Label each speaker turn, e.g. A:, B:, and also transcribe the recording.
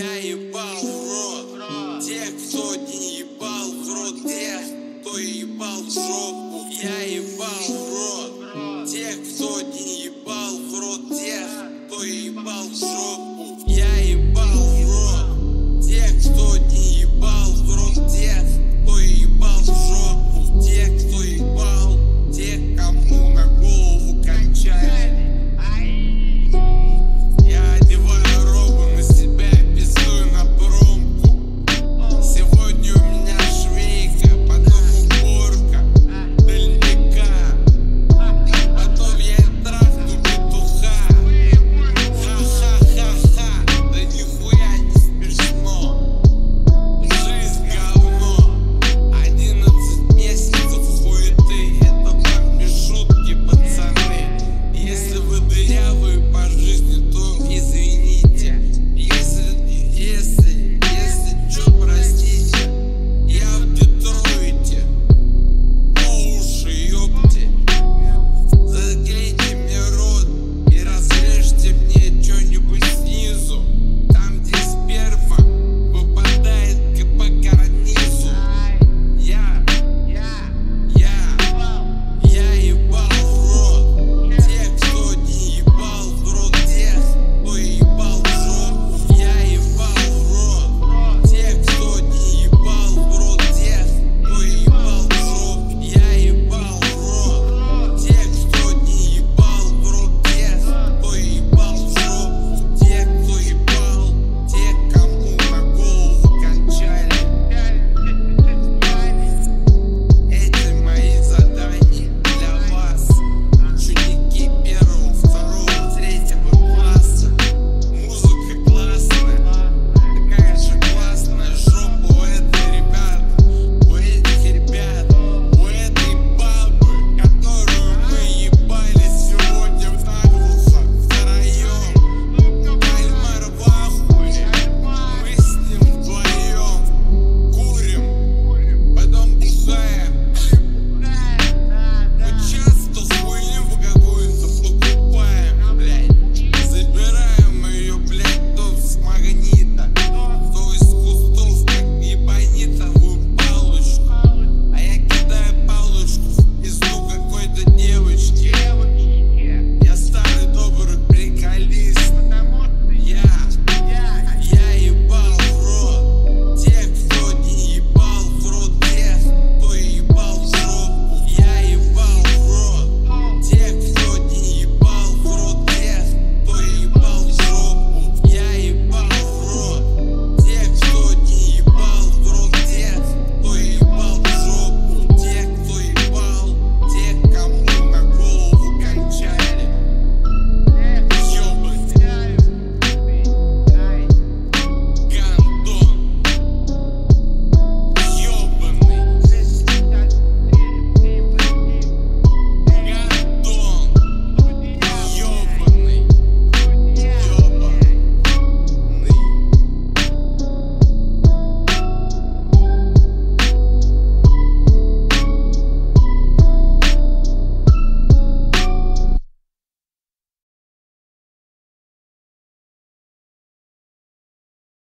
A: Я ебал в рот. Тех, кто не ебал в рот Тех, кто ебал в жопу. Я